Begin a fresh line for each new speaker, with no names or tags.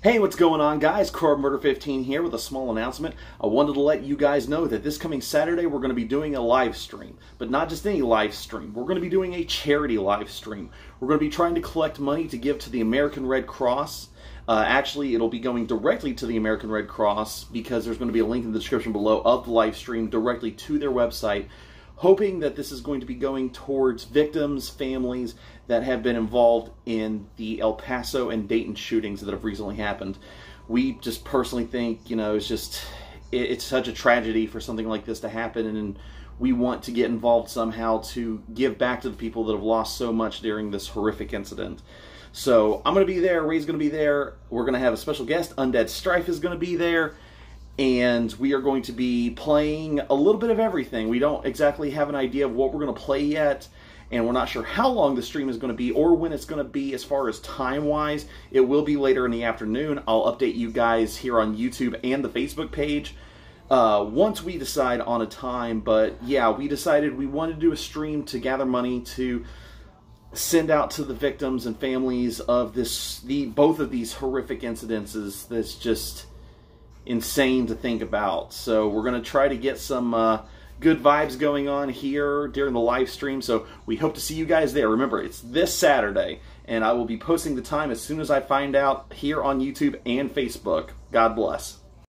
Hey, what's going on, guys? Krow of Murder 15 here with a small announcement. I wanted to let you guys know that this coming Saturday we're going to be doing a live stream, but not just any live stream. We're going to be doing a charity live stream. We're going to be trying to collect money to give to the American Red Cross. Uh, actually, it'll be going directly to the American Red Cross because there's going to be a link in the description below of the live stream directly to their website hoping that this is going to be going towards victims, families that have been involved in the El Paso and Dayton shootings that have recently happened. We just personally think, you know, it's just it's such a tragedy for something like this to happen and we want to get involved somehow to give back to the people that have lost so much during this horrific incident. So I'm going to be there. Ray's going to be there. We're going to have a special guest. Undead Strife is going to be there and we are going to be playing a little bit of everything. We don't exactly have an idea of what we're going to play yet, and we're not sure how long the stream is going to be or when it's going to be as far as time wise. It will be later in the afternoon. I'll update you guys here on YouTube and the Facebook page. Uh, once we decide on a time, but yeah, we decided we wanted to do a stream to gather money to send out to the victims and families of this the both of these horrific incidences that's just insane to think about. So we're going to try to get some uh, good vibes going on here during the live stream. So we hope to see you guys there. Remember, it's this Saturday, and I will be posting the time as soon as I find out here on YouTube and Facebook. God bless.